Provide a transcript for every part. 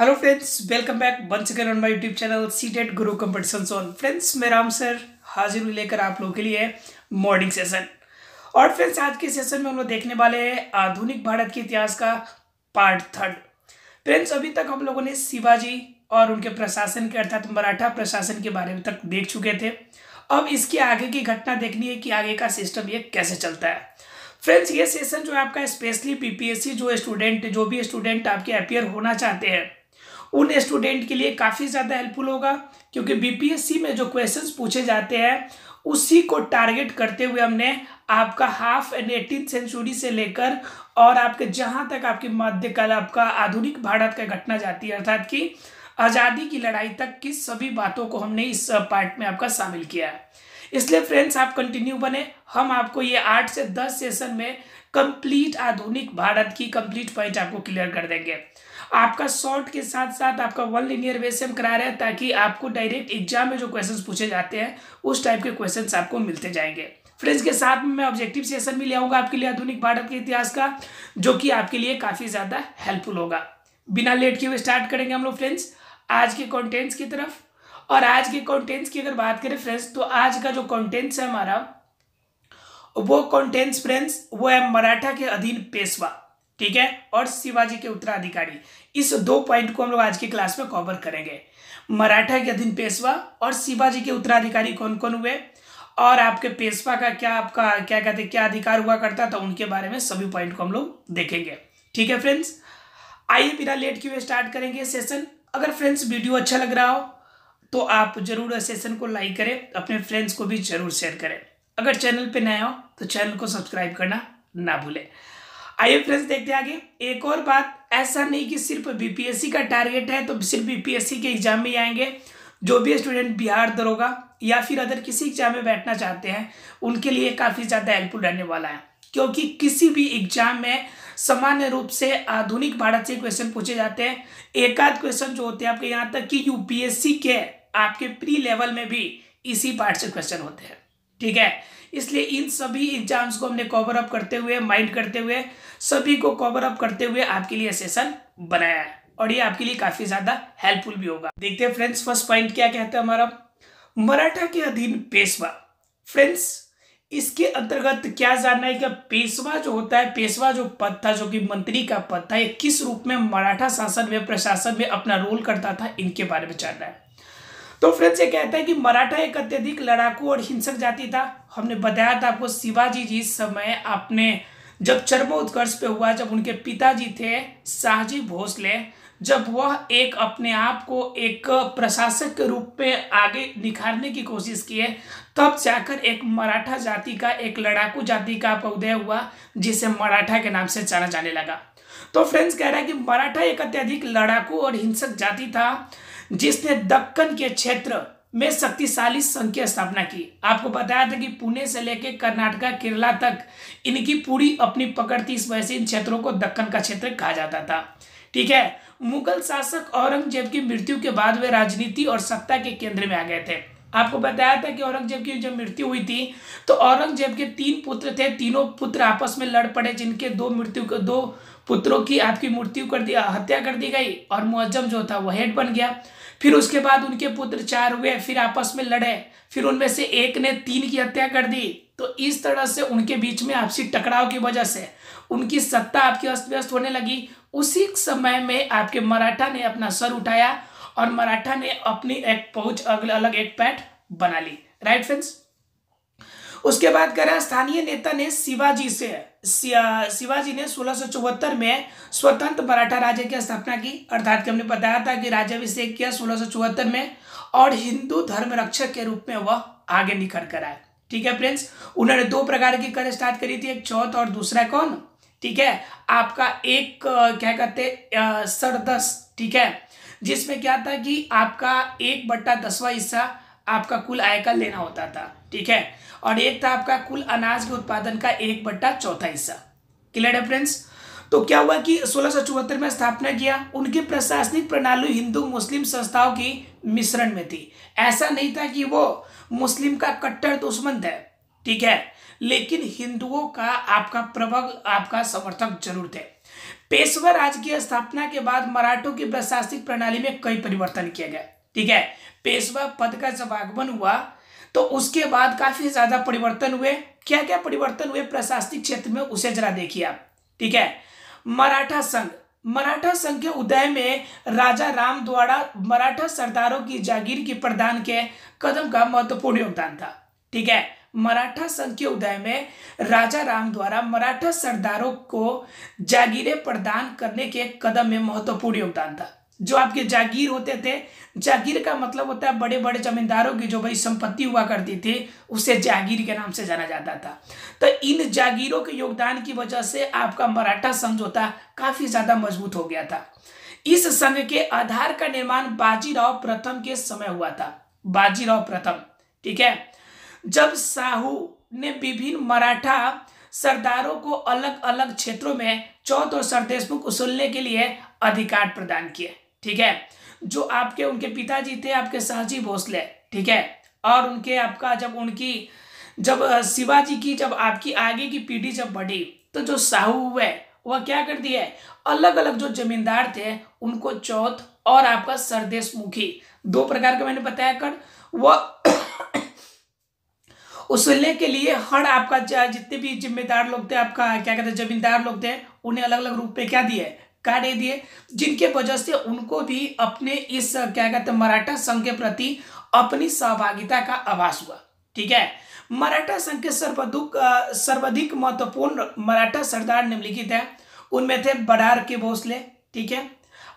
Hello friends welcome back once again on my YouTube channel seated Guru competition zone friends मैं Ram sir हाजिर हूँ लेकर आप लोगों के लिए मॉर्निंग सेशन और फ्रेंड्स आज के सेशन में हम लोग देखने वाले हैं आधुनिक भारत के इतिहास का पार्ट थर्ड फ्रेंड्स अभी तक हम लोगों ने शिवाजी और उनके प्रशासन के अर्थात मराठा प्रशासन के बारे में तक देख चुके थे। अब इसके आगे की घटना देखनी है कि आगे का सिस्टम ये कैसे चलता है। फ्रेंड्स ये सेशन जो है आपका स्पेशली पीपीएससी जो स्टूडेंट जो भी स्टूडेंट आपके अपियर होना चाहते हैं उन स्टूडेंट के लिए काफ़ी ज़्यादा हेल्पफुल होगा, क्योंकि बीपीएससी में जो क्वेश्चंस पूछे जाते हैं, उसी को टारगेट करते हुए हमने आपका हाफ़ एंड एटीन सेंचुरी से लेकर और आपके जहाँ तक आपकी मध्यकाल, आपका आधुनिक भारत का घटना जाती है, अर्थात कि आज़ादी की लड़ाई तक की सभी बातों को हमने इस पार्ट में आपका शामिल किया है। इसलिए फ्रेंड्स आप कंटिन्यू बने। हम आपको ये आठ से दस सेशन में कंप्लीट आधुनिक भारत की कंप्लीट पॉइंट आपको क्लियर कर देंगे। आपका शॉर्ट के साथ साथ आपका वन लिनियर वे से हम करा रहे हैं ताकि आपको डायरेक्ट एग्ज़ाम में जो क्वेश्चंस पूछे जाते हैं, उस टाइप के क्वेश्चंस आपको मिलते जाएँगे। फ्रेंड्स के साथ में मैं ऑब्जेक्टिव सेशन भी ले आऊँगा आपके लिए आधुनिक भारत के इतिहास का, जो कि आपके लिए काफ़ी ज़्यादा हेल्पफुल होगा। बिना लेट किए हुए स्टार्ट करेंगे हम लोग फ्रेंड्स आज के कॉन्टेंट्स की तरफ़। और आज के कॉन्टेंट्स की अगर बात करें फ्रेंड्स तो आज का जो कॉन्टेंट्स है हमारा, वो कॉन्टेंट्स फ्रेंड्स वो है मराठा के अधीन पेशवा। ठीक है? और शिवाजी के उत्तराधिकारी। इस दो पॉइंट को हम लोग आज की क्लास में कवर करेंगे। मराठा के अधीन पेशवा और शिवाजी के उत्तराधिकारी कौन कौन हुए? और आपके पेशवा का क्या आपका, क्या कहते क्या अधिकार हुआ करता था, उनके बारे में सभी पॉइंट को हम लोग देखेंगे। ठीक है फ्रेंड्स आइए बिना लेट क्यों स्टार्ट करेंगे सेशन अगर फ्रेंड्स वीडियो अच्छा लग रहा हो तो आप ज़रूर सेशन को लाइक करें, अपने फ्रेंड्स को भी ज़रूर शेयर करें। अगर चैनल पे नया हो तो चैनल को सब्सक्राइब करना ना भूलें। आइए फ्रेंड्स देखते आगे। एक और बात, ऐसा नहीं कि सिर्फ़ बीपीएससी का टारगेट है तो सिर्फ़ बीपीएससी के एग्ज़ाम में आएँगे। जो भी स्टूडेंट बिहार दरोगा या फिर अदर किसी एग्ज़ाम में बैठना चाहते हैं, उनके लिए काफ़ी ज़्यादा हेल्पफुल रहने वाला है। क्योंकि किसी भी एग्ज़ाम में सामान्य रूप से आधुनिक भारत से क्वेश्चन पूछे जाते हैं। एक आध क्वेश्चन जो होते हैं आपके यहाँ तक कि यूपीएससी के आपके प्री लेवल में भी इसी पार्ट से क्वेश्चन होते हैं। ठीक है? इसलिए इन सभी एग्ज़ाम्स को हमने कवर अप करते हुए माइंड करते हुए, सभी को कवर अप करते हुए आपके लिए सेशन बनाया है। और ये आपके लिए काफ़ी ज़्यादा हेल्पफुल भी होगा। देखते हैं फ्रेंड्स फ़र्स्ट पॉइंट क्या कहते हैं हमारा? मराठा के अधीन पेशवा। फ्रेंड्स इसके अंतर्गत क्या जानना है कि पेशवा जो होता है, पेशवा जो पद था, जो कि मंत्री का पद था, ये किस रूप में मराठा शासन में, प्रशासन में अपना रोल करता था, इनके बारे में जानना है। तो फ्रेंड्स ये कहता है कि मराठा एक अत्यधिक लड़ाकू और हिंसक जाति था। हमने बताया था आपको शिवाजी जी समय अपने जब चरमोत्कर्ष पे हुआ, जब उनके पिताजी थे शाहजी भोसले, जब वह एक अपने आप को एक प्रशासक के रूप में आगे निखारने की कोशिश किए, तब जाकर एक मराठा जाति का, एक लड़ाकू जाति का उदय हुआ, जिसे मराठा के नाम से जाना जाने लगा। तो फ्रेंड्स कह रहा है कि मराठा एक अत्यधिक लड़ाकू और हिंसक जाति था, जिसने दक्कन के क्षेत्र में शक्तिशाली संघ की स्थापना की। आपको बताया था कि पुणे से लेकर कर्नाटका, केरला तक इनकी पूरी अपनी पकड़ थी, इस वजह से इन क्षेत्रों को दक्कन का क्षेत्र कहा जाता था। ठीक है, मुगल शासक औरंगज़ेब की मृत्यु के बाद वे राजनीति और सत्ता के केंद्र में आ गए थे। आपको बताया था कि औरंगज़ेब की जब मृत्यु हुई थी तो औरंगज़ेब के तीन पुत्र थे, तीनों पुत्र आपस में लड़ पड़े, जिनके दो मृत्यु दो पुत्रों की, आपकी मृत्यु कर दिया, हत्या कर दी गई और मुअज्जम जो था वह हेड बन गया। फिर उसके बाद उनके पुत्र चार हुए, फिर आपस में लड़े, फिर उनमें से एक ने तीन की हत्या कर दी। तो इस तरह से उनके बीच में आपसी टकराव की वजह से उनकी सत्ता आपकी अस्त व्यस्त होने लगी। उसी समय में आपके मराठा ने अपना सर उठाया और मराठा ने अपनी एक पहुँच अलग एक पैठ बना ली। राइट फ्रेंड्स उसके बाद कह रहा स्थानीय नेता ने शिवाजी से शिवाजी ने सोलह में स्वतंत्र मराठा राज्य की स्थापना की। अर्थात हमने बताया था कि राज्याभिषेक किया सोलह में और हिंदू धर्म रक्षक के रूप में वह आगे निखर कर आए। ठीक है फ्रेंड्स, उन्होंने दो प्रकार की कर स्टार्ट करी थी, एक चौथ और दूसरा कौन? ठीक है, आपका एक क्या कहते सरदस। ठीक है, जिसमें क्या था कि आपका एक बट्टा दसवा हिस्सा आपका कुल आय का लेना होता था, ठीक है? और एक था आपका कुल अनाज के उत्पादन का एक बट्टा चौथा हिस्सा। क्लियर है फ्रेंड्स तो क्या हुआ कि सोलह में स्थापना किया? उनकी प्रशासनिक प्रणाली हिंदू मुस्लिम संस्थाओं की मिश्रण में थी। ऐसा नहीं था कि वो मुस्लिम का कट्टर दुश्मन थे ठीक है? लेकिन हिंदुओं का आपका प्रबल, आपका समर्थक ज़रूर थे। पेशवा राज की स्थापना के बाद मराठों की प्रशासनिक प्रणाली में कई परिवर्तन किया गया ठीक है? पेशवा पद का जब आगमन हुआ तो उसके बाद काफ़ी ज़्यादा परिवर्तन हुए। क्या क्या परिवर्तन हुए? प्रशासनिक क्षेत्र में उसे जरा देखिए आप। ठीक है? मराठा संघ। मराठा संघ के उदय में राजा राम द्वारा मराठा सरदारों की जागीर की प्रदान के कदम का महत्वपूर्ण योगदान था। ठीक है? मराठा संघ के उदय में राजा राम द्वारा मराठा सरदारों को जागीरें प्रदान करने के कदम में महत्वपूर्ण योगदान था। जो आपके जागीर होते थे। जागीर का मतलब होता है बड़े बड़े जमींदारों की जो भाई संपत्ति हुआ करती थी, उसे जागीर के नाम से जाना जाता था। तो इन जागीरों के योगदान की वजह से आपका मराठा समझौता काफ़ी ज़्यादा मज़बूत हो गया था। इस संघ के आधार का निर्माण बाजीराव प्रथम के समय हुआ था। बाजीराव प्रथम, ठीक है? जब साहू ने विभिन्न मराठा सरदारों को अलग अलग क्षेत्रों में चौथ और सरदेशमुख उसूलने के लिए अधिकार प्रदान किए। ठीक है? जो आपके, उनके पिताजी थे, आपके शाहजी भोसले, ठीक है? और उनके आपका जब उनकी, जब शिवाजी की, जब आपकी आगे की पीढ़ी जब बढ़ी तो जो साहू हुए, वह क्या कर दिए? अलग अलग जो जमींदार थे, उनको चौथ और आपका सरदेश मुखी दो प्रकार का मैंने बताया कर वह उसूलने के लिए हर आपका जितने भी जिम्मेदार लोग थे, आपका क्या कहते हैं, जमींदार लोग थे, उन्हें अलग अलग रूप में क्या दिए? कार्य दिए, जिनके वजह से उनको भी अपने इस, क्या कहते हैं, मराठा संघ के प्रति अपनी सहभागिता का आभास हुआ। ठीक है? मराठा संघ के सर्वाधिक सर्वाधिक महत्वपूर्ण मराठा सरदार निम्नलिखित है। उनमें थे बडार के भोसले, ठीक है?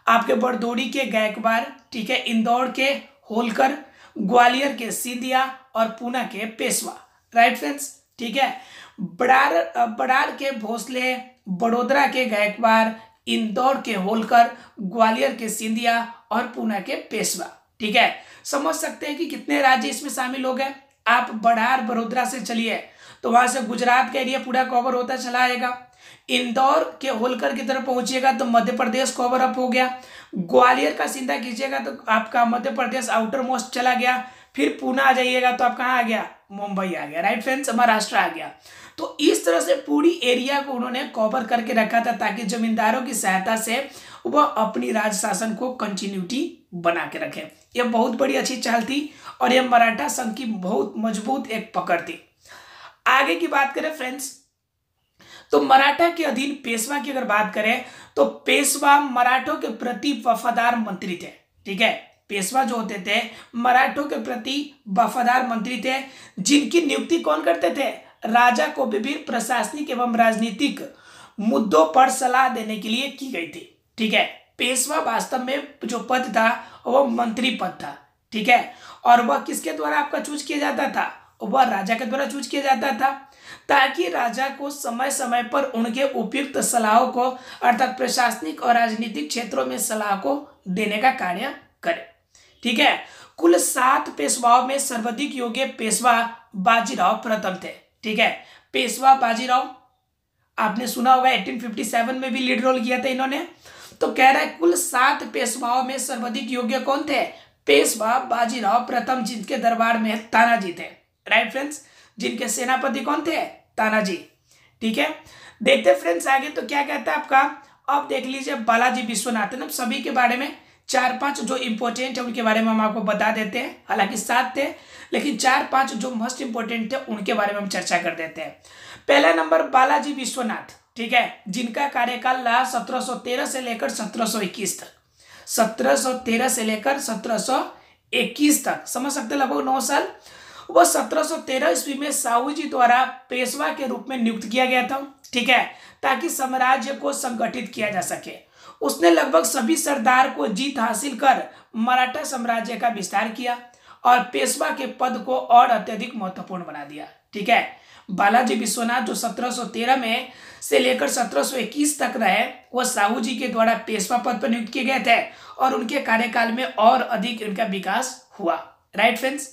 आपके बड़दोड़ी के गायकवाड़, ठीक है? इंदौर के होलकर, ग्वालियर के सिंधिया और पूना के पेशवा। राइट फ्रेंड्स ठीक है? बड़ार बड़ार के भोसले, बड़ोदरा के गायकवाड़ इंदौर के होलकर, ग्वालियर के सिंधिया और पूना के पेशवा। ठीक है? समझ सकते हैं कि कितने राज्य इसमें शामिल हो गए? आप बड़ार बड़ोदरा से चलिए तो वहाँ से गुजरात का एरिया पूरा कवर होता चला आएगा। इंदौर के होलकर की तरफ़ पहुंचिएगा तो मध्य प्रदेश कवर अप हो गया। ग्वालियर का सिंधा खींचेगा तो आपका मध्य प्रदेश आउटर मोस्ट चला गया। फिर पूना आ जाइएगा तो आप कहाँ आ गया? मुंबई आ गया। राइट फ्रेंड्स महाराष्ट्र आ गया। तो इस तरह से पूरी एरिया को उन्होंने कवर करके रखा था ताकि जमींदारों की सहायता से वह अपनी राज शासन को कंटिन्यूटी बना के रखे। यह बहुत बड़ी अच्छी चाल थी और यह मराठा संघ की बहुत मज़बूत एक पकड़ थी। आगे की बात करें फ्रेंड्स तो मराठा के अधीन पेशवा की अगर बात करें तो पेशवा मराठों के प्रति वफादार मंत्री थे, ठीक है? पेशवा जो होते थे, मराठों के प्रति वफादार मंत्री थे। जिनकी नियुक्ति कौन करते थे? राजा को विभिन्न प्रशासनिक एवं राजनीतिक मुद्दों पर सलाह देने के लिए की गई थी। ठीक है? पेशवा वास्तव में जो पद था वह मंत्री पद था। ठीक है? और वह किसके द्वारा आपका चूज़ किया जाता था? वह राजा के द्वारा चूज़ किया जाता था। ताकि राजा को समय समय पर उनके उपयुक्त सलाहों को, अर्थात प्रशासनिक और राजनीतिक क्षेत्रों में सलाह को देने का कार्य करे। ठीक है? कुल सात पेशवाओं में सर्वाधिक योग्य पेशवा बाजीराव प्रथम थे। ठीक है? पेशवा बाजीराव, आपने सुना होगा 1857 में भी लीड रोल किया था इन्होंने। तो कह रहा है, कुल सात पेशवाओं में सर्वाधिक योग्य कौन थे? पेशवा बाजीराव प्रथम जिनके दरबार में तानाजी थे। राइट फ्रेंड्स जिनके सेनापति कौन थे? तानाजी। ठीक है? देखते फ्रेंड्स आगे तो क्या कहता है आपका? अब देख लीजिए, बालाजी विश्वनाथन सभी के बारे में चार पाँच जो इंपॉर्टेंट है, उनके बारे में हम आपको बता देते हैं। हालाँकि सात थे, लेकिन चार पाँच जो मोस्ट इंपॉर्टेंट थे, उनके बारे में हम चर्चा कर देते हैं। पहला नंबर, बालाजी विश्वनाथ, ठीक है? जिनका कार्यकाल रहा सत्रह सौ तेरह से लेकर सत्रह सौ इक्कीस तक। सत्रह सौ तेरह से लेकर सत्रह तक। समझ सकते लगभग नौ साल? वह सत्रह ईस्वी में साहू जी द्वारा पेशवा के रूप में नियुक्त किया गया था, ठीक है? ताकि साम्राज्य को संगठित किया जा सके। उसने लगभग सभी सरदार को जीत हासिल कर मराठा साम्राज्य का विस्तार किया और पेशवा के पद को और अत्यधिक महत्वपूर्ण बना दिया। ठीक है? बालाजी विश्वनाथ जो 1713 में से लेकर 1721 तक रहे वह साहू जी के द्वारा पेशवा पद पर नियुक्त किए गए थे और उनके कार्यकाल में और अधिक इनका विकास हुआ। राइट फ्रेंड्स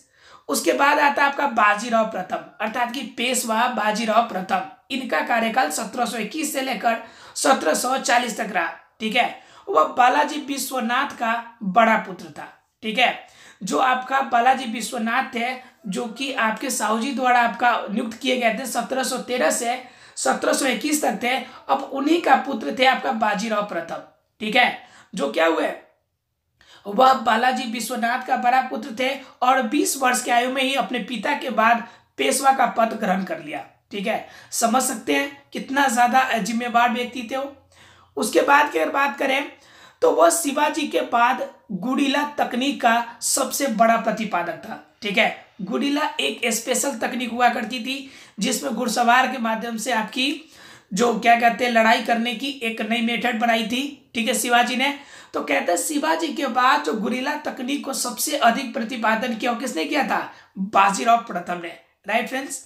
उसके बाद आता है आपका बाजीराव प्रथम, अर्थात कि पेशवा बाजीराव प्रथम। इनका कार्यकाल 1721 से लेकर 1740 तक रहा। ठीक है? वह बालाजी विश्वनाथ का बड़ा पुत्र था, ठीक है? जो आपका बालाजी विश्वनाथ थे, जो कि आपके साहू जी द्वारा आपका नियुक्त किए गए थे 1713 से 1721 तक थे, अब उन्हीं का पुत्र थे आपका बाजीराव प्रथम ठीक है? जो क्या हुए? वह बालाजी विश्वनाथ का बड़ा पुत्र थे और 20 वर्ष की आयु में ही अपने पिता के बाद पेशवा का पद ग्रहण कर लिया, ठीक है? समझ सकते हैं कितना ज़्यादा जिम्मेवार व्यक्ति थे वो? उसके बाद की अगर बात करें तो वह शिवाजी के बाद गुड़ीला तकनीक का सबसे बड़ा प्रतिपादक था, ठीक है? गुड़ीला एक स्पेशल तकनीक हुआ करती थी, जिसमें घुड़सवार के माध्यम से आपकी जो क्या कहते हैं, लड़ाई करने की एक नई मेथड बनाई थी, ठीक है, शिवाजी ने? तो कहते हैं शिवाजी के बाद जो गुरीला तकनीक को सबसे अधिक प्रतिपादन किया किसने किया था? बाजीराव प्रथम ने राइट फ्रेंड्स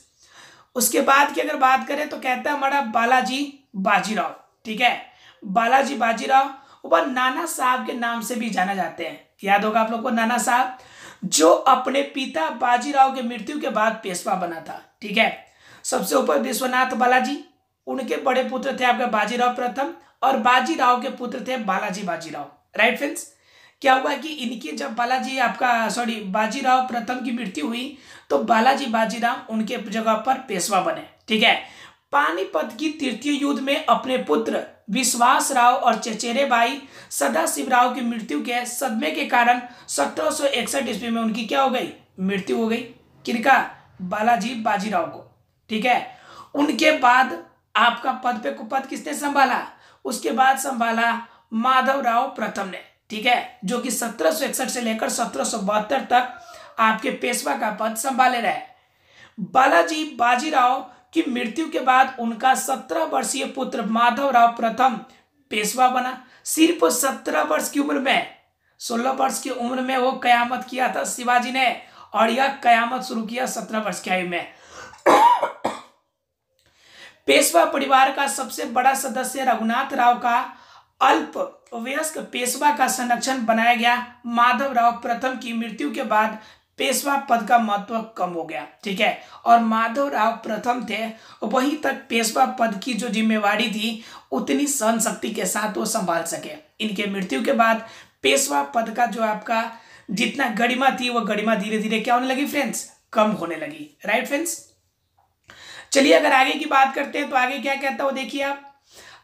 उसके बाद की अगर बात करें तो कहता है हमारा बालाजी बाजीराव, ठीक है? बालाजी बाजीराव वह नाना साहब के नाम से भी जाना जाते हैं। याद होगा आप लोग को नाना साहब, जो अपने पिता बाजीराव के मृत्यु के बाद पेशवा बना था, ठीक है? सबसे ऊपर विश्वनाथ बालाजी, उनके बड़े पुत्र थे आपके बाजीराव प्रथम, और बाजीराव के पुत्र थे बालाजी बाजीराव। राइट फ्रेंड्स क्या हुआ कि इनकी जब बालाजी आपका सॉरी बाजीराव प्रथम की मृत्यु हुई तो बालाजी बाजीराव उनके जगह पर पेशवा बने, ठीक है? पानीपत की तृतीय युद्ध में अपने पुत्र विश्वास राव और चचेरे भाई सदाशिव राव की मृत्यु के सदमे के कारण सत्रह सौ इकसठ ईस्वी में उनकी क्या हो गई? मृत्यु हो गई। किनका? बालाजी बाजीराव को। ठीक है? उनके बाद आपका पद पे पद किसने संभाला? उसके बाद संभाला माधव राव प्रथम ने। ठीक है? जो कि सत्रह से लेकर सत्रह तक आपके पेशवा का पद संभाले रहे। बालाजी बाजीराव की मृत्यु के बाद उनका सत्रह वर्षीय पुत्र माधव राव प्रथम पेशवा बना। सिर्फ़ सत्रह वर्ष की उम्र में, सोलह वर्ष की उम्र में वो कयामत किया था शिवाजी ने और यह कयामत शुरू किया सत्रह वर्ष की आयु में। पेशवा परिवार का सबसे बड़ा सदस्य रघुनाथ राव का अल्प वयस्क पेशवा का संरक्षण बनाया गया। माधव राव प्रथम की मृत्यु के बाद पेशवा पद का महत्व कम हो गया, ठीक है? और माधव राव प्रथम थे, वहीं तक पेशवा पद की जो जिम्मेवारी थी, उतनी सहन शक्ति के साथ वो संभाल सके। इनके मृत्यु के बाद पेशवा पद का जो आपका जितना गरिमा थी, वो गरिमा धीरे धीरे क्या होने लगी फ्रेंड्स कम होने लगी। राइट फ्रेंड्स चलिए अगर आगे की बात करते हैं तो आगे क्या कहता है देखिए आप।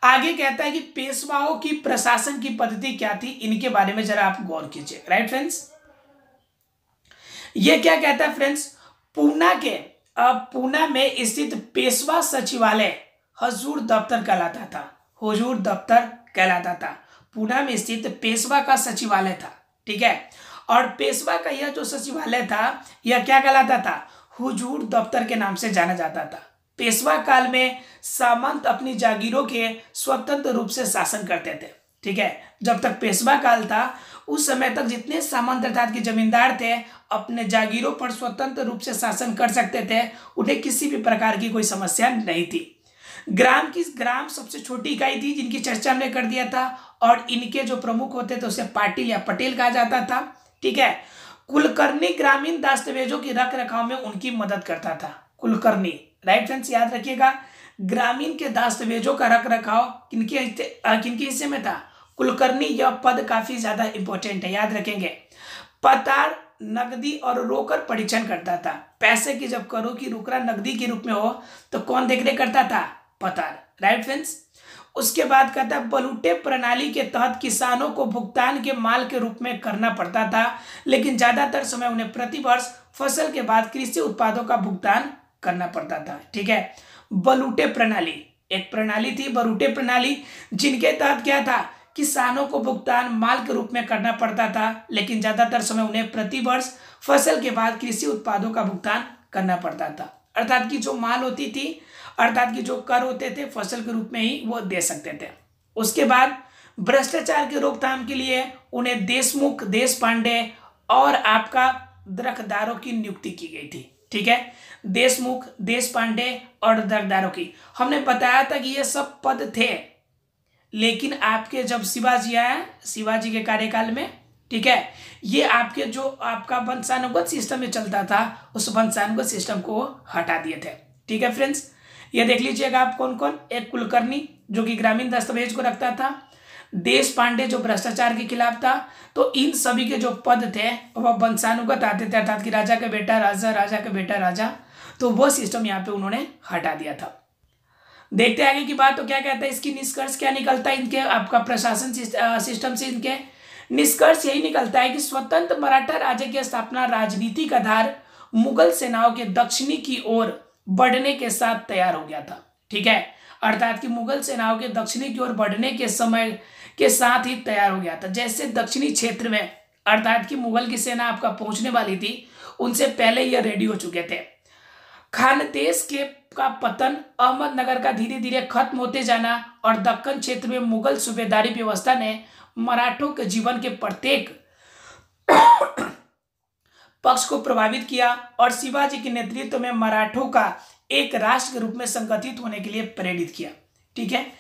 आगे कहता है कि पेशवाओं की प्रशासन की पद्धति क्या थी, इनके बारे में जरा आप गौर कीजिए। राइट फ्रेंड्स ये क्या कहता है फ्रेंड्स? पूना के पूना में स्थित पेशवा सचिवालय हजूर दफ्तर कहलाता था। हजूर दफ्तर कहलाता था। पूना में स्थित पेशवा का सचिवालय था, ठीक है? और पेशवा का यह जो सचिवालय था, यह क्या कहलाता था? हुजूर दफ्तर के नाम से जाना जाता था। पेशवा काल में सामंत अपनी जागीरों के स्वतंत्र रूप से शासन करते थे। ठीक है? जब तक पेशवा काल था, उस समय तक जितने सामंत अर्थात के जमींदार थे, अपने जागीरों पर स्वतंत्र रूप से शासन कर सकते थे, उन्हें किसी भी प्रकार की कोई समस्या नहीं थी। ग्राम की, ग्राम सबसे छोटी इकाई थी जिनकी चर्चा हमने कर दिया था और इनके जो प्रमुख होते थे, उसे पाटिल या पटेल कहा जाता था, ठीक है? कुलकर्णी ग्रामीण दस्तावेजों की रख रखाव में उनकी मदद करता था। कुलकर्णी राइट फ्रेंड्स याद रखिएगा, ग्रामीण के दस्तावेजों का रख रखाव किनके किनके हिस्से में था? कुलकर्णी, यह पद काफ़ी ज़्यादा इंपॉर्टेंट है, याद रखेंगे। पतार नकदी और रोकर परीक्षण करता था। पैसे की जब करो कि रुकरा नकदी के रूप में हो तो कौन देख रेख करता था? पतार। राइट फ्रेंड्स उसके बाद कहता है बलूटे प्रणाली के तहत किसानों को भुगतान के माल के रूप में करना पड़ता था, लेकिन ज़्यादातर समय उन्हें प्रति वर्ष फ़सल के बाद कृषि उत्पादों का भुगतान करना पड़ता था। ठीक है? बलूटे प्रणाली। एक प्रणाली थी बलूटे प्रणाली, जिनके तहत क्या था? किसानों को भुगतान माल के रूप में करना पड़ता था, लेकिन ज़्यादातर समय उन्हें प्रति वर्ष फ़सल के बाद कृषि उत्पादों का भुगतान करना पड़ता था। अर्थात की जो माल होती थी, अर्थात की जो कर होते थे, फ़सल के रूप में ही वो दे सकते थे। उसके बाद भ्रष्टाचार की रोकथाम के लिए उन्हें देशमुख देश पांडे और आपका दरखदारों की नियुक्ति की गई थी। ठीक है? देशमुख देश पांडे और दरखदारों की। हमने बताया था कि ये सब पद थे। लेकिन आपके जब शिवाजी आए, शिवाजी के कार्यकाल में, ठीक है, ये आपके जो आपका वंशानुगत सिस्टम में चलता था, उस वंशानुगत सिस्टम को हटा दिए थे। ठीक है फ्रेंड्स ये देख लीजिएगा आप कौन कौन एक कुलकर्णी, जो कि ग्रामीण दस्तावेज़ को रखता था। देश पांडे जो भ्रष्टाचार के खिलाफ था। तो इन सभी के जो पद थे, वह वंशानुगत आते थे अर्थात कि राजा का बेटा, राजा राजा का बेटा, राजा तो वह सिस्टम यहाँ पे उन्होंने हटा दिया था। देखते आगे की बात तो क्या कहता है, इसकी निष्कर्ष क्या निकलता है इनके, आपका प्रशासन सिस्टम से इनके? निष्कर्ष यही निकलता है कि स्वतंत्र मराठा राज्य की स्थापना राजनीतिक आधार मुगल सेनाओं के दक्षिणी की ओर बढ़ने के साथ तैयार हो गया था। ठीक है? अर्थात कि मुगल सेनाओं के दक्षिणी की ओर बढ़ने के समय के साथ ही तैयार हो गया था। जैसे दक्षिणी क्षेत्र में, अर्थात कि मुगल की सेना आपका पहुँचने वाली थी, उनसे पहले यह रेडी हो चुके थे। खानतेज के का पतन अहमदनगर का धीरे धीरे खत्म होते जाना और दक्कन क्षेत्र में मुगल सूबेदारी व्यवस्था ने मराठों के जीवन के प्रत्येक पक्ष को प्रभावित किया और शिवाजी के नेतृत्व में मराठों का एक राष्ट्र के रूप में संगठित होने के लिए प्रेरित किया। ठीक है?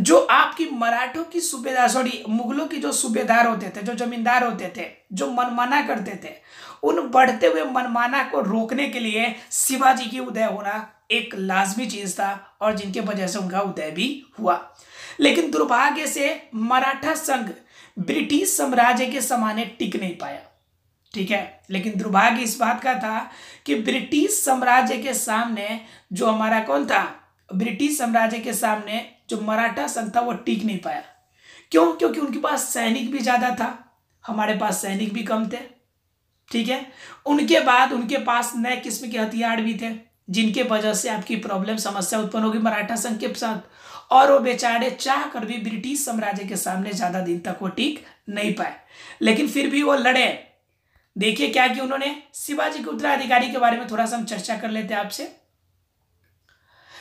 जो आपकी मराठों की सूबेदार सॉरी मुगलों की जो सूबेदार होते थे, जो जमींदार होते थे, जो मनमाना करते थे, उन बढ़ते हुए मनमाना को रोकने के लिए शिवाजी की उदय होना एक लाजमी चीज़ था और जिनके वजह से उनका उदय भी हुआ। लेकिन दुर्भाग्य से मराठा संघ ब्रिटिश साम्राज्य के समाने टिक नहीं पाया। ठीक है? लेकिन दुर्भाग्य इस बात का था कि ब्रिटिश साम्राज्य के सामने जो हमारा कौन था? ब्रिटिश साम्राज्य के सामने जो मराठा संघ था, वो टिक नहीं पाया। क्यों? क्योंकि उनके पास सैनिक भी ज़्यादा था। हमारे पास सैनिक भी कम थे। ठीक है? उनके बाद उनके पास नए किस्म के हथियार भी थे। जिनके वजह से आपकी प्रॉब्लम समस्या उत्पन्न होगी मराठा संघ के साथ। और वो बेचारे चाह कर भी ब्रिटिश साम्राज्य के सामने ज़्यादा दिन तक वो टिक नहीं पाए। लेकिन फिर भी वो लड़े। देखिए क्या कि उन्होंने। शिवाजी के उत्तराधिकारी के बारे में थोड़ा सा हम चर्चा कर लेते हैं आपसे।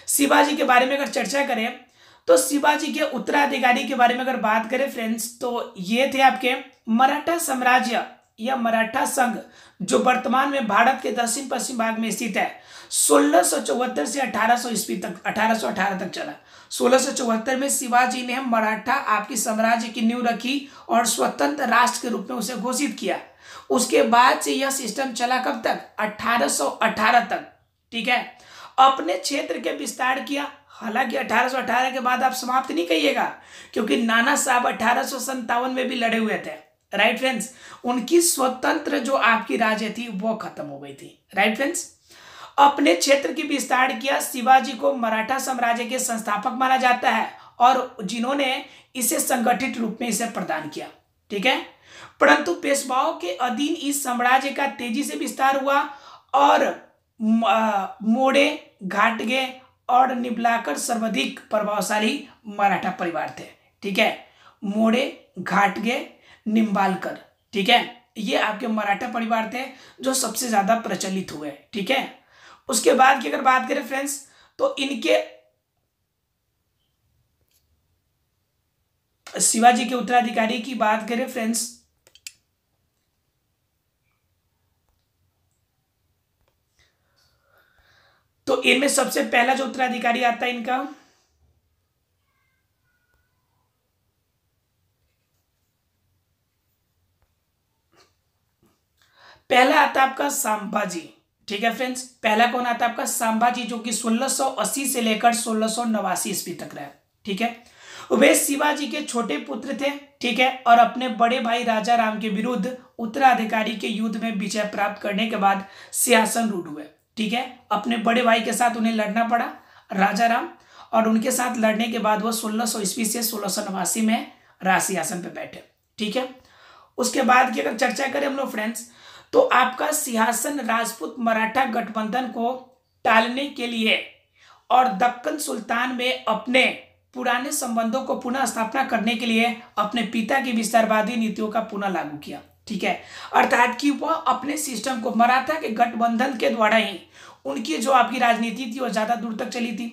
शिवाजी के बारे में अगर चर्चा करें तो शिवाजी के उत्तराधिकारी के बारे में अगर बात करें फ्रेंड्स तो ये थे आपके मराठा साम्राज्य। या मराठा संघ, जो वर्तमान में भारत के दक्षिण पश्चिम भाग में स्थित है, सोलह से अठारह ईस्वी तक, अठारह तक चला। सोलह में शिवाजी ने मराठा आपकी साम्राज्य की नींव रखी और स्वतंत्र राष्ट्र के रूप में उसे घोषित किया। उसके बाद से यह सिस्टम चला कब तक? 1818 तक, ठीक है? अपने क्षेत्र के विस्तार किया। हालाँकि 1818 के बाद आप समाप्त नहीं कहिएगा, क्योंकि नाना साहब अठारह में भी लड़े हुए थे। राइट फ्रेंड्स उनकी स्वतंत्र जो आपकी राज्य थी, वो खत्म हो गई थी। राइट फ्रेंड्स अपने क्षेत्र की विस्तार किया, शिवाजी को मराठा साम्राज्य के संस्थापक माना जाता है और जिन्होंने इसे संगठित रूप में इसे प्रदान किया। ठीक है? परंतु पेशवाओं के अधीन इस साम्राज्य का तेज़ी से विस्तार हुआ और मोड़े, घाटगे और निबलाकर सर्वाधिक प्रभावशाली मराठा परिवार थे। ठीक है? मोड़े, घाटगे निम्बालकर, ठीक है? ये आपके मराठा परिवार थे जो सबसे ज़्यादा प्रचलित हुए, ठीक है? उसके बाद की अगर बात करें फ्रेंड्स तो इनके शिवाजी के उत्तराधिकारी की बात करें फ्रेंड्स तो इनमें सबसे पहला जो उत्तराधिकारी आता है इनका पहला आता है आपका सांबाजी ठीक है फ्रेंड्स? पहला कौन आता है आपका? सांबाजी जो कि 1680 से लेकर सोलह सौ नवासी ईस्वी तक रहा ठीक है? वे शिवाजी के छोटे पुत्र थे, ठीक है, और अपने बड़े भाई राजा राम के विरुद्ध उत्तराधिकारी के युद्ध में विजय प्राप्त करने के बाद सिंहासन रूढ़ हुए। ठीक है? अपने बड़े भाई के साथ उन्हें लड़ना पड़ा, राजा राम, और उनके साथ लड़ने के बाद वह सोलह सौ ईस्वी से सोलह नवासी में राज सिंहासन पे बैठे। ठीक है? उसके बाद की अगर चर्चा करें हम लोग, फ्रेंड्स तो आपका सिंहासन राजपूत मराठा गठबंधन को टालने के लिए और दक्कन सुल्तान में अपने पुराने संबंधों को पुनः स्थापना करने के लिए अपने पिता की विस्तारवादी नीतियों का पुनः लागू किया, ठीक है? अर्थात कि वह अपने सिस्टम को मराठा के गठबंधन के द्वारा ही उनकी जो आपकी राजनीति थी वह ज़्यादा दूर तक चली थी।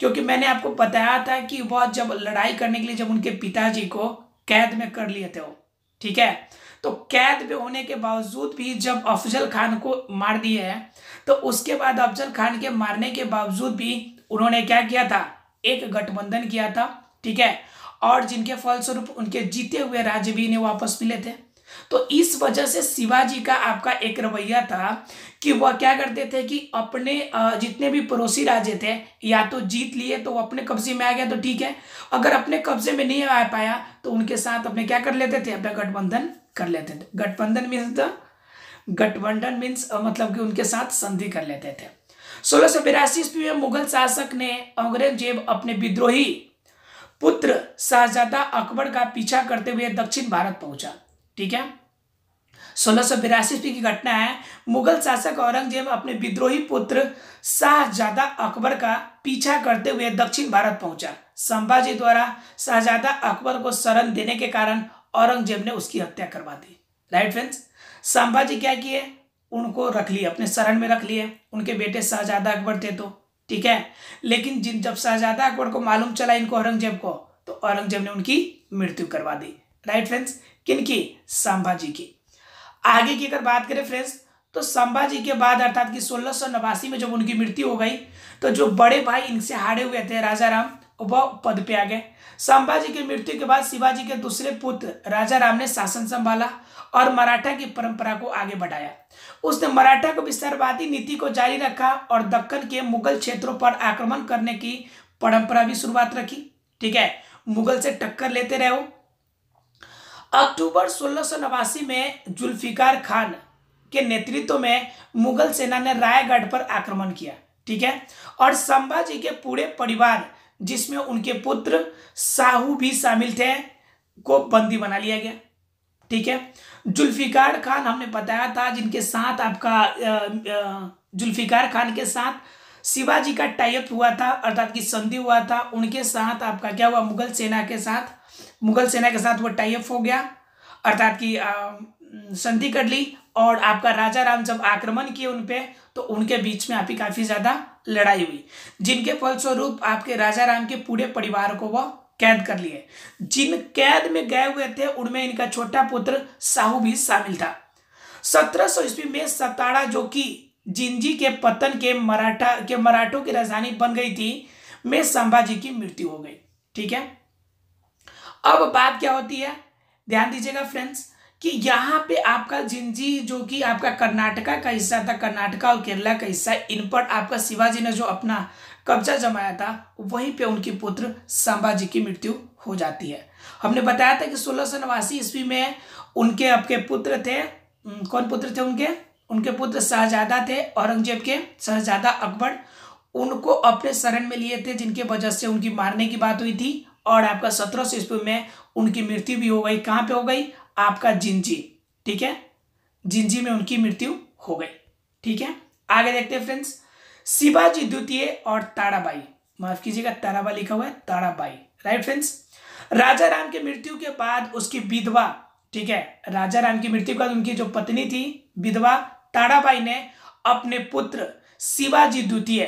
क्योंकि मैंने आपको बताया था कि वह जब लड़ाई करने के लिए जब उनके पिताजी को कैद में कर लिए थे वो, ठीक है? तो कैद में होने के बावजूद भी जब अफजल खान को मार दिए है तो उसके बाद अफजल खान के मारने के बावजूद भी उन्होंने क्या किया था? एक गठबंधन किया था, ठीक है? और जिनके फलस्वरूप उनके जीते हुए राज्य भी इन्हें वापस मिले थे। तो इस वजह से शिवाजी का आपका एक रवैया था कि वह क्या करते थे कि अपने जितने भी पड़ोसी राज्य थे, या तो जीत लिए तो वो अपने कब्जे में आ गया तो ठीक है। अगर अपने कब्जे में नहीं आ पाया तो उनके साथ अपने क्या कर लेते थे? अपना गठबंधन कर लेते थे। गठबंधन मीन्स द गठबंधन मीन्स मतलब कि उनके साथ संधि कर लेते थे। सोलह सौ बिरासी ईस्वी में मुगल शासक ने औरंगज़ेब अपने विद्रोही पुत्र शाहजादा अकबर का पीछा करते हुए दक्षिण भारत पहुँचा। ठीक है? सोलह सौ बिरासी ईस्वी की घटना है, मुगल शासक औरंगज़ेब अपने विद्रोही पुत्र शाहजादा अकबर का पीछा करते हुए दक्षिण भारत पहुँचा। संभाजी द्वारा शाहजादा अकबर को शरण देने के कारण औरंगज़ेब ने उसकी हत्या करवा दी। राइट फ्रेंड्स संभाजी क्या किए? उनको रख लिए, अपने शरण में रख लिए। उनके बेटे शाहजादा अकबर थे तो ठीक है? लेकिन जिन, जब शाहजादा अकबर को मालूम चला इनको औरंगज़ेब को तो औरंगज़ेब ने उनकी मृत्यु करवा दी। राइट फ्रेंड्स किन की? संभाजी की। आगे की अगर बात करें फ्रेंड्स तो संभाजी के बाद, अर्थात कि सोलह में जब उनकी मृत्यु हो गई तो जो बड़े भाई इनसे हारे हुए थे राजा राम वह पद पे आ गए। संभाजी की मृत्यु के बाद शिवाजी के दूसरे पुत्र राजा राम ने शासन संभाला और मराठा की परंपरा को आगे बढ़ाया। उसने मराठा को विस्तारवादी नीति को जारी रखा और दक्कन के मुगल क्षेत्रों पर आक्रमण करने की परंपरा भी शुरुआत रखी। ठीक है, मुगल से टक्कर लेते रहे। अक्टूबर सोलह में जुल्फिकार खान के नेतृत्व में मुगल सेना ने रायगढ़ पर आक्रमण किया। ठीक है, और संभाजी के पूरे परिवार जिसमें उनके पुत्र साहू भी शामिल थे, को बंदी बना लिया गया। ठीक है? जुल्फिकार खान, हमने बताया था, जिनके साथ आपका जुल्फिकार खान के साथ शिवाजी का टाइप हुआ था, अर्थात की संधि हुआ था, उनके साथ आपका क्या हुआ? मुगल सेना के साथ, मुगल सेना के साथ वो टाइप हो गया, अर्थात की संधि कर ली, और आपका राजा राम जब आक्रमण किए उन पे तो उनके बीच में आपकी काफ़ी ज़्यादा लड़ाई हुई, जिनके फलस्वरूप आपके राजा राम के पूरे परिवार को वह कैद कर लिए। जिन कैद में गए हुए थे, उनमें इनका छोटा पुत्र साहू भी शामिल था। सत्रह सौ ईस्वी में सताड़ा जो कि जिंजी के पतन के मराठा, के मराठों की राजधानी बन गई थी, में संभाजी की मृत्यु हो गई। ठीक है? अब बात क्या होती है? ध्यान दीजिएगा फ्रेंड्स कि यहाँ पे आपका जिंजी, जो कि आपका कर्नाटका का हिस्सा था, कर्नाटका और केरला का हिस्सा, इन पर आपका शिवाजी ने जो अपना कब्जा जमाया था, वहीं पे उनके पुत्र संभाजी की मृत्यु हो जाती है। हमने बताया था कि सोलह सौ नवासी ईस्वी में उनके, आपके पुत्र थे कौन पुत्र थे उनके? उनके पुत्र शाहजादा थे, औरंगज़ेब के शाहजादा अकबर। उनको अपने शरण में लिए थे, जिनके वजह से उनकी मारने की बात हुई थी, और आपका सत्रह सौ ईस्वी में उनकी मृत्यु भी हो गई। कहाँ पे हो गई? आपका जिंजी, ठीक है? जिंजी में उनकी मृत्यु हो गई, ठीक है? आगे देखते हैं फ्रेंड्स शिवाजी द्वितीय और ताराबाई। माफ़ कीजिएगा, ताराबाई लिखा हुआ है, ताराबाई राइट फ्रेंड्स राजा राम की मृत्यु के बाद उसकी विधवा, ठीक है? राजा राम की मृत्यु के बाद उनकी जो पत्नी थी, विधवा, ताराबाई ने अपने पुत्र शिवाजी द्वितीय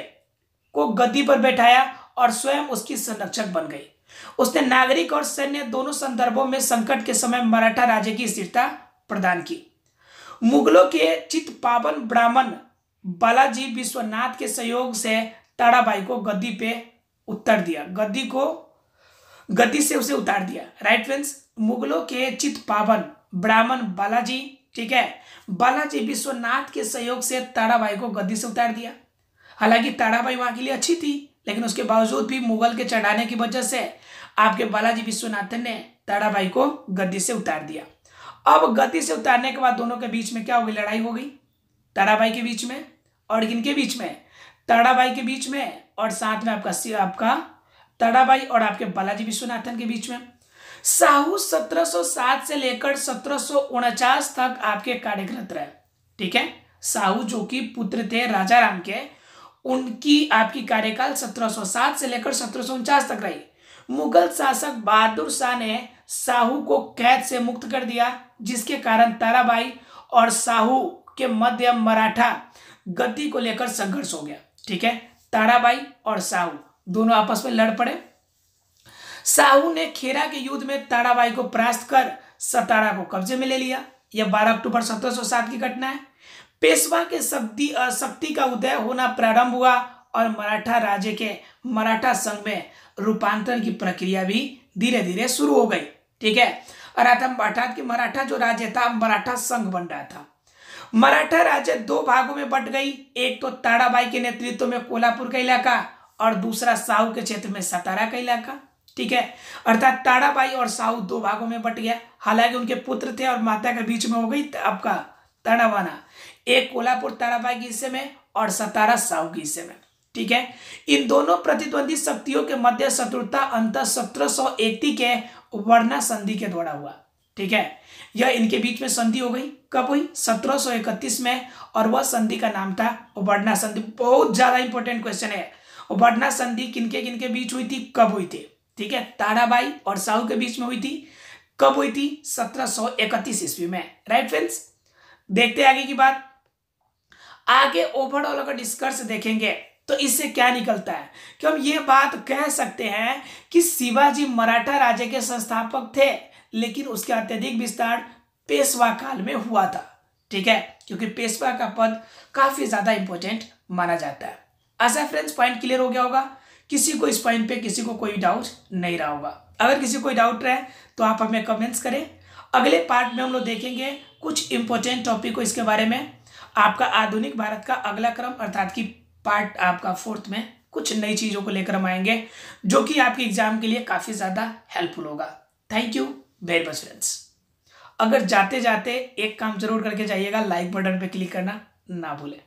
को गद्दी पर बैठाया और स्वयं उसकी संरक्षक बन गई। उसने नागरिक और सैन्य दोनों संदर्भों में संकट के समय मराठा राज्य की स्थिरता प्रदान की। मुगलों के चित पावन ब्राह्मण बालाजी विश्वनाथ के सहयोग से ताराबाई को गद्दी पे उत्तर दिया। गद्दी को, गद्दी से उसे उतार दिया। राइट फ्रेंड्स मुगलों के चित पावन ब्राह्मण बालाजी, ठीक है? बालाजी विश्वनाथ के सहयोग से ताराबाई को गद्दी से उतार दिया। हालाँकि ताराबाई वहाँ के लिए अच्छी थी लेकिन उसके बावजूद भी मुगल के चढ़ाने की वजह से आपके बालाजी विश्वनाथन ने ताराबाई को गद्दी से उतार दिया। अब गद्दी से उतारने के बाद दोनों के बीच में क्या हो गई? लड़ाई हो गई। ताराबाई के बीच में और किनके बीच में। ताराबाई के बीच में और साथ में आपका आपका ताराबाई और आपके बालाजी विश्वनाथन के बीच में। साहू 1707 से लेकर सत्रह तक आपके कार्यरत रहे। ठीक है? साहू जो कि पुत्र थे राजा राम के उनकी आपकी कार्यकाल 1707 से लेकर सत्रह तक रही। मुगल शासक बहादुर शाह ने साहू को कैद से मुक्त कर दिया, जिसके कारण ताराबाई और साहू के मध्य मराठा गद्दी को लेकर संघर्ष हो गया। ठीक है? ताराबाई और साहू दोनों आपस में लड़ पड़े। साहू ने खेरा के युद्ध में ताराबाई को परास्त कर सतारा को कब्जे में ले लिया। यह 12 अक्टूबर 1707 की घटना है। पेशवा के शक्ति शक्ति का उदय होना प्रारंभ हुआ और मराठा राज्य के मराठा संघ में रूपांतरण की प्रक्रिया भी धीरे धीरे शुरू हो गई। ठीक है? अर्थात कि मराठा जो राज्य था, मराठा संघ बन रहा था। मराठा राज्य दो भागों में बट गई। एक तो ताड़ाबाई के नेतृत्व में कोल्हापुर का इलाका और दूसरा साहू के क्षेत्र में सतारा का इलाका। ठीक है? अर्थात ताड़ाबाई और साहू दो भागों में बट गया। हालाँकि उनके पुत्र थे और माता के बीच में हो गई आपका ताड़ावाना एक कोल्हापुर ताराबाई के हिस्से में और सतारा साहू के हिस्से में, ठीक है? इन दोनों प्रतिद्वंदी शक्तियों के मध्य शत्रुता अंत सत्रह सौ के वर्णा संधि के द्वारा हुआ, ठीक है? यह इनके बीच में संधि हो गई। कब हुई? 1731 में और वह संधि का नाम था वर्णा संधि। बहुत ज़्यादा इंपॉर्टेंट क्वेश्चन है। वर्णा संधि किनके किनके बीच हुई थी? कब हुई थी? ठीक है? ताराबाई और साहू के बीच में हुई थी। कब हुई थी? 1731 ईस्वी में। राइट फ्रेंड्स देखते आगे की बात। आगे ओवरऑल अगर डिस्कर्स देखेंगे तो इससे क्या निकलता है? कि हम ये बात कह सकते हैं कि शिवाजी मराठा राज्य के संस्थापक थे, लेकिन उसके अत्यधिक विस्तार पेशवा काल में हुआ था। ठीक है? क्योंकि पेशवा का पद काफ़ी ज़्यादा इंपॉर्टेंट माना जाता है। ऐसा फ्रेंड्स पॉइंट क्लियर हो गया होगा? किसी को इस पॉइंट पे किसी को कोई डाउट नहीं रहा होगा। अगर किसी कोई डाउट रहे तो आप हमें कमेंट्स करें। अगले पार्ट में हम लोग देखेंगे कुछ इंपॉर्टेंट टॉपिक को इसके बारे में। आपका आधुनिक भारत का अगला क्रम, अर्थात की पार्ट आपका फोर्थ में कुछ नई चीज़ों को लेकर हम आएँगे, जो कि आपके एग्ज़ाम के लिए काफ़ी ज़्यादा हेल्पफुल होगा। Thank you very much friends अगर जाते जाते एक काम ज़रूर करके जाइएगा लाइक बटन पे क्लिक करना ना भूलें।